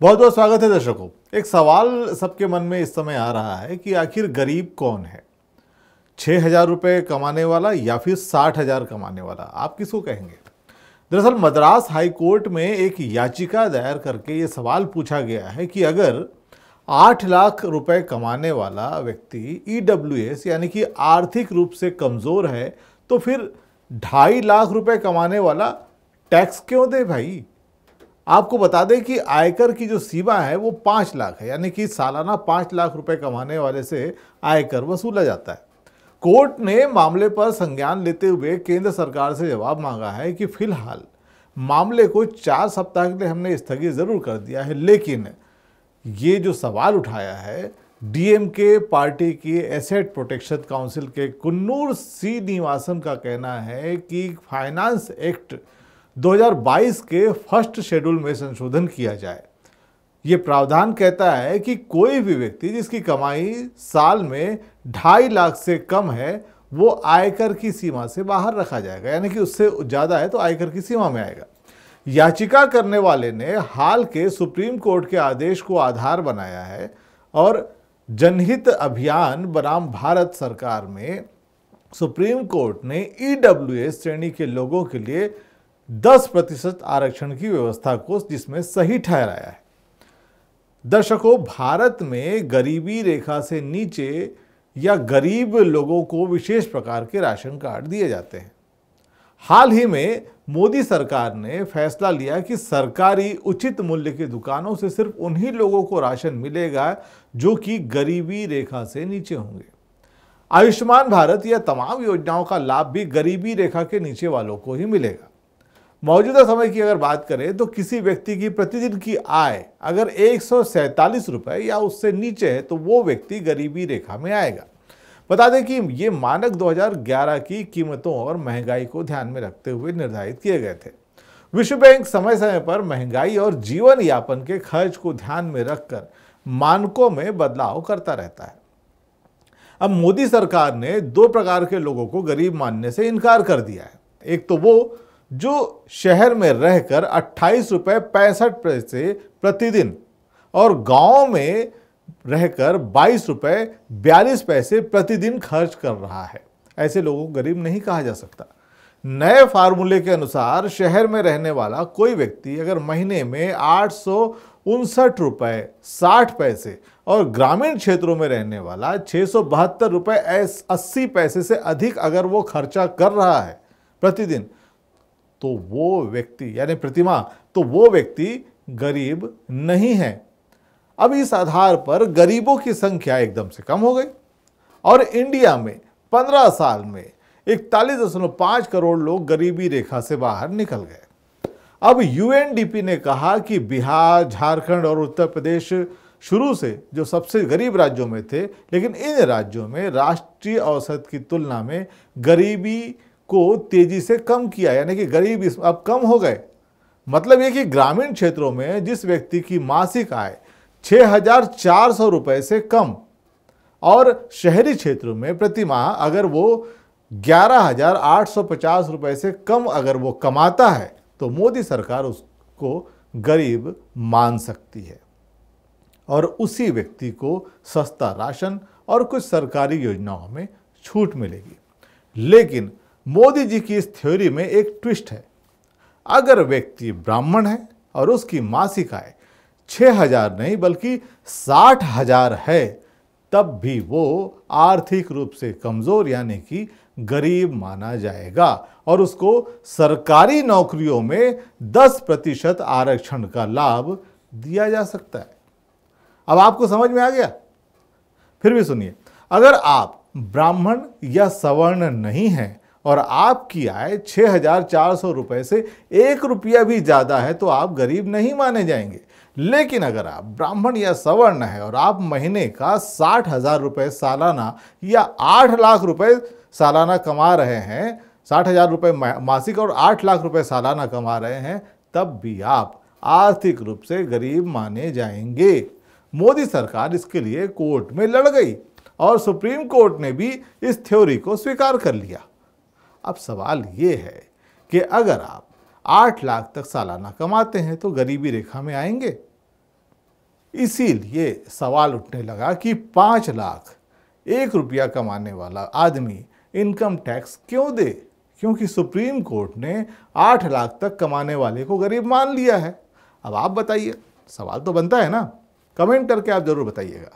बहुत बहुत स्वागत है दर्शकों। एक सवाल सबके मन में इस समय आ रहा है कि आखिर गरीब कौन है? छः हज़ार रुपये कमाने वाला या फिर साठ हज़ार कमाने वाला? आप किसको कहेंगे? दरअसल मद्रास हाई कोर्ट में एक याचिका दायर करके ये सवाल पूछा गया है कि अगर आठ लाख रुपए कमाने वाला व्यक्ति ईडब्ल्यूएस यानी कि आर्थिक रूप से कमज़ोर है तो फिर ढाई लाख रुपए कमाने वाला टैक्स क्यों दे भाई? आपको बता दें कि आयकर की जो सीमा है वो पाँच लाख है, यानी कि सालाना पाँच लाख रुपए कमाने वाले से आयकर वसूला जाता है। कोर्ट ने मामले पर संज्ञान लेते हुए केंद्र सरकार से जवाब मांगा है कि फ़िलहाल मामले को चार सप्ताह के लिए हमने स्थगित ज़रूर कर दिया है, लेकिन ये जो सवाल उठाया है, डीएमके पार्टी की एसेट प्रोटेक्शन काउंसिल के कुन्नूर सी निवासन का कहना है कि फाइनेंस एक्ट 2022 के फ़र्स्ट शेड्यूल में संशोधन किया जाए। ये प्रावधान कहता है कि कोई भी व्यक्ति जिसकी कमाई साल में ढाई लाख से कम है, वो आयकर की सीमा से बाहर रखा जाएगा, यानी कि उससे ज़्यादा है तो आयकर की सीमा में आएगा। याचिका करने वाले ने हाल के सुप्रीम कोर्ट के आदेश को आधार बनाया है और जनहित अभियान बनाम भारत सरकार में सुप्रीम कोर्ट ने ईडब्ल्यू श्रेणी के लोगों के लिए 10 प्रतिशत आरक्षण की व्यवस्था को जिसमें सही ठहराया है। दर्शकों, भारत में गरीबी रेखा से नीचे या गरीब लोगों को विशेष प्रकार के राशन कार्ड दिए जाते हैं। हाल ही में मोदी सरकार ने फैसला लिया कि सरकारी उचित मूल्य की दुकानों से सिर्फ़ उन्हीं लोगों को राशन मिलेगा जो कि गरीबी रेखा से नीचे होंगे। आयुष्मान भारत या तमाम योजनाओं का लाभ भी गरीबी रेखा के नीचे वालों को ही मिलेगा। मौजूदा समय की अगर बात करें तो किसी व्यक्ति की प्रतिदिन की आय अगर एक रुपए या उससे नीचे है तो वो व्यक्ति गरीबी रेखा में आएगा। बता दें कि ये मानक 2011 की कीमतों और महँगाई को ध्यान में रखते हुए निर्धारित किए गए थे। विश्व बैंक समय समय पर महँगाई और जीवन यापन के खर्च को ध्यान में रखकर मानकों में बदलाव करता रहता है। अब मोदी सरकार ने दो प्रकार के लोगों को गरीब मानने से इनकार कर दिया है। एक तो वो जो शहर में रहकर अट्ठाईस रुपये पैंसठ पैसे प्रतिदिन और गाँव में रहकर बाईस रुपये बयालीस पैसे प्रतिदिन खर्च कर रहा है। ऐसे लोगों को गरीब नहीं कहा जा सकता। नए फार्मूले के अनुसार शहर में रहने वाला कोई व्यक्ति अगर महीने में आठ सौ उनसठ रुपये साठ पैसे और ग्रामीण क्षेत्रों में रहने वाला छः सौ बहत्तर रुपये अस्सी पैसे से अधिक अगर वो खर्चा कर रहा है प्रतिदिन तो वो व्यक्ति, यानी प्रतिमा तो वो व्यक्ति गरीब नहीं है। अब इस आधार पर गरीबों की संख्या एकदम से कम हो गई। और इंडिया में 15 साल में इकतालीस दशमलव पाँच करोड़ लोग गरीबी रेखा से बाहर निकल गए। अब यूएनडीपी ने कहा कि बिहार, झारखंड और उत्तर प्रदेश शुरू से जो सबसे गरीब राज्यों में थे, लेकिन इन राज्यों में राष्ट्रीय औसत की तुलना में गरीबी को तेज़ी से कम किया, यानी कि गरीब अब कम हो गए। मतलब ये कि ग्रामीण क्षेत्रों में जिस व्यक्ति की मासिक आय छः हज़ार चार सौ रुपये से कम, और शहरी क्षेत्रों में प्रति माह अगर वो ग्यारह हज़ार आठ सौ पचास रुपये से कम अगर वो कमाता है तो मोदी सरकार उसको गरीब मान सकती है। और उसी व्यक्ति को सस्ता राशन और कुछ सरकारी योजनाओं में छूट मिलेगी। लेकिन मोदी जी की इस थ्योरी में एक ट्विस्ट है। अगर व्यक्ति ब्राह्मण है और उसकी मासिक आय छः हज़ार नहीं, बल्कि साठ हज़ार है, तब भी वो आर्थिक रूप से कमज़ोर, यानी कि गरीब माना जाएगा और उसको सरकारी नौकरियों में 10 प्रतिशत आरक्षण का लाभ दिया जा सकता है। अब आपको समझ में आ गया? फिर भी सुनिए। अगर आप ब्राह्मण या सवर्ण नहीं हैं और आपकी आय छः हज़ार चार सौ रुपये से एक रुपया भी ज़्यादा है तो आप गरीब नहीं माने जाएँगे। लेकिन अगर आप ब्राह्मण या सवर्ण है और आप महीने का साठ हज़ार रुपये सालाना या आठ लाख रुपये सालाना कमा रहे हैं, साठ हज़ार रुपये मासिक और आठ लाख रुपये सालाना कमा रहे हैं, तब भी आप आर्थिक रूप से गरीब माने जाएँगे। मोदी सरकार इसके लिए कोर्ट में लड़ गई और सुप्रीम कोर्ट ने भी इस थ्योरी को स्वीकार कर लिया। अब सवाल ये है कि अगर आप आठ लाख तक सालाना कमाते हैं तो गरीबी रेखा में आएँगे। इसीलिए सवाल उठने लगा कि पाँच लाख एक रुपया कमाने वाला आदमी इनकम टैक्स क्यों दे? क्योंकि सुप्रीम कोर्ट ने आठ लाख तक कमाने वाले को गरीब मान लिया है। अब आप बताइए, सवाल तो बनता है ना। कमेंट करके आप ज़रूर बताइएगा।